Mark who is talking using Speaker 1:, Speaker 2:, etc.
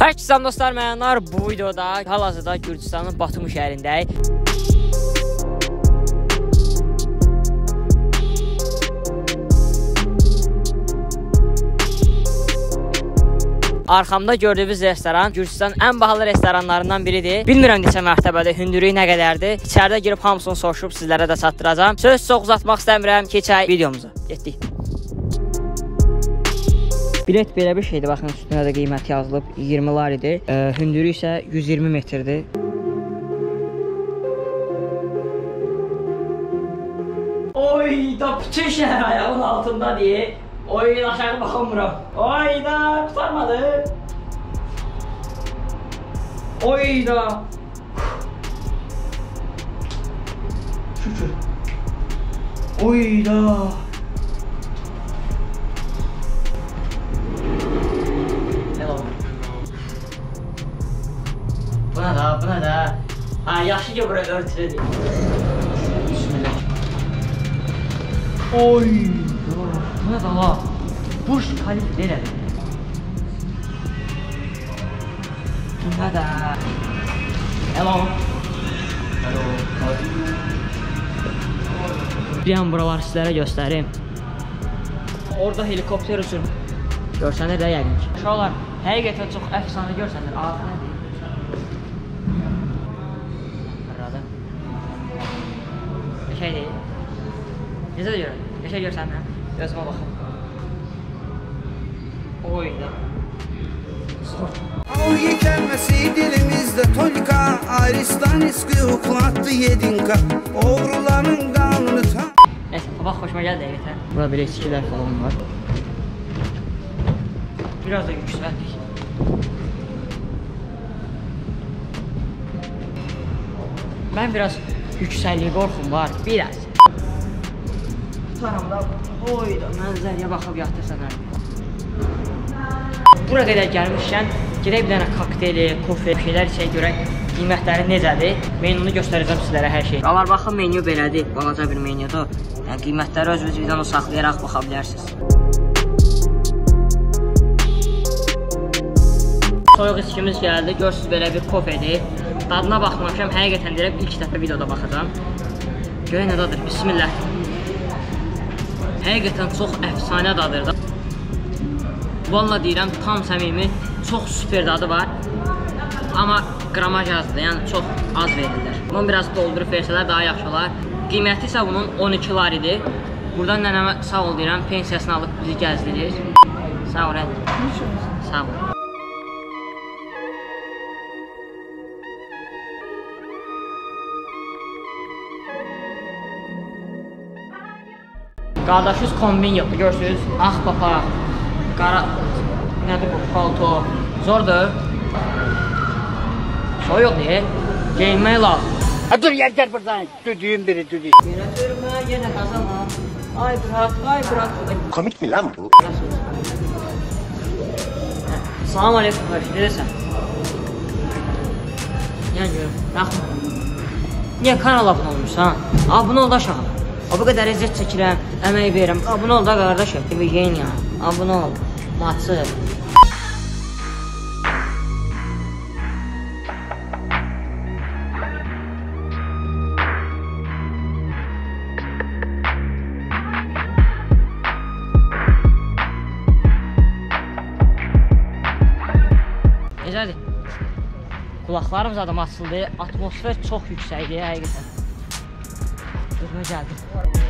Speaker 1: Pakistan dostlar, məyanlar bu videoda hal-hazırda Gürcüstanın Batum şəhərindəyik. Arxamda gördüyünüz restoran Gürcüstanın ən bahalı restoranlarından biridir. Bilmirəm neçə mərtəbədir, hündürlüyü nə qədərdir. İçəridə girib hamısını soruşub sizlərə də çatdıracağam. Söz çox uzatmaq istəmirəm. Keçək videomuza. Getdik. Bilet belə bir şeydir. Baxın üstünə də qiymət yazılıb 20 laridir. E, hündürlüyü isə 120 metrdir. Oy da bütün şəhər ayağın altında deyə. Oy aşağı baxamıram. Oy da qurtarmadı. Oy da. Şükür. Oy da. Ha, yaxşı ki bura örtülüdür. Bismillah. Oy. Bu ne da la? Burj Khalifa nerede? Bu ne da? Hello. Hello. Bir an buraları sizlərə göstərim. Orada helikopter uçur. Görsənir də yəqin ki. Uşaqlar, həqiqətən çox əfsanə görsənir. Adı nədir? şey değil. Ne söylüyorum? Ne söylüyorsan ben? Gözüme bakın. Oydu.
Speaker 2: Zor. Avgi dilimizde tolka Aristan iski huklattı yedinka Oğruların kanını ta
Speaker 1: Neyse sabah hoşuma geldi evet Burada böyle içkiler falan var Biraz da yükseldik Ben biraz yüksəkliyə qorxum var, biraz. Tutaram da, oy da mənzərəyə baxıb yatırsan hər. Bura qədər gəlmişkən, gedək bir dənə kokteyli, kofe, şeylər içək görək qiymətləri necədir. Menunu göstərəcəm sizlərə hər şey. Qalar baxın menyu belədir, balaca bir menyudur. Yəni qiymətləri öz videodan saxlayaraq baxa bilərsiniz. Soyuq içkimiz gəldi. Görürsüz belə bir kofedir. Dadına baxmamışam. Həqiqətən deyirəm ilk dəfə videoda baxacağam. Görək nə dadır. Bismillah. Həqiqətən çox əfsanə dadır da. Valla deyirəm tam səmimi, çox super dadı var. Amma qramaj azdır, yəni çox az verirlər. Bunu biraz doldurub versələr daha yaxşı olar. Qiyməti isə bunun 12 laridir. Buradan nənəmə sağ ol deyirəm, pensiyasını alıb bizi gəzdirir. Sağ ol, hə. Sağ ol. Qardaşız kombin yapdı, görürsünüz. Ağ papaq, qara, nədir bu, palto. Zordur. Soyuq deyil. Geyinmək lazım.
Speaker 3: Ha dur yer gel buradan. Düdüğün biri düdüğü.
Speaker 1: Yenə görmə, yenə qazanma. Ay brat, ay brat.
Speaker 3: Komik mi lan bu?
Speaker 1: Salam aleyküm, qardaş, necəsən? Yəni görüm, baxma. Niyə kanala abunə olmuşsan? Abunə ol da aşağı. O bu qədər əziyyət çəkirəm, əmək verirəm. Abunə ol da qardaşım. Evgeniya, abunə ol. Matı. Necədir? Qulaqlarım zadım açıldı. Atmosfer çox yüksəkdir həqiqətən. nojadas.